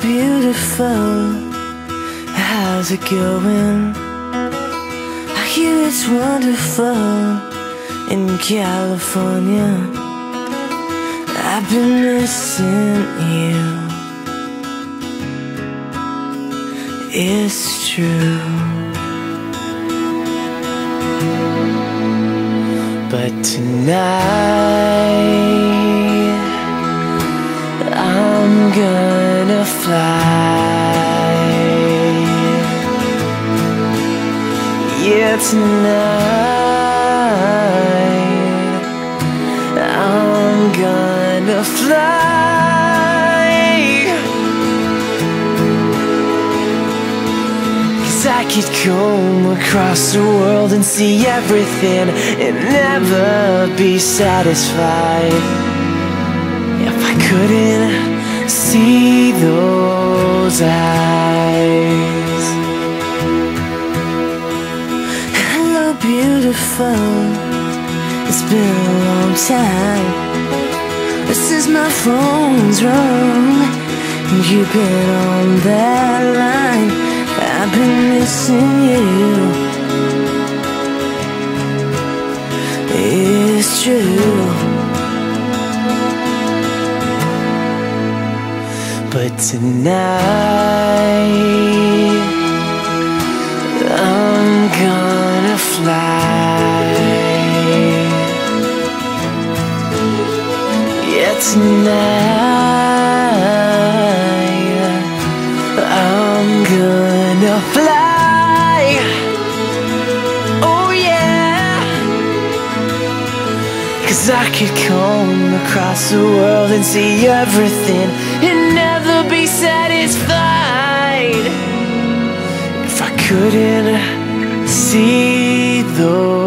beautiful. How's it going? I hear it's wonderful in California. I've been missing you. It's true. But tonight gonna. Yeah, tonight I'm gonna fly. Cause I could come across the world and see everything and never be satisfied if I couldn't see those eyes. Hello, beautiful. It's been a long time. It says my phone's wrong. And you've been on that line. I've been missing you. It's true. But tonight I'm gonna fly. Yeah, tonight I'm gonna fly. Oh yeah. Cause I could come across the world and see everything couldn't see those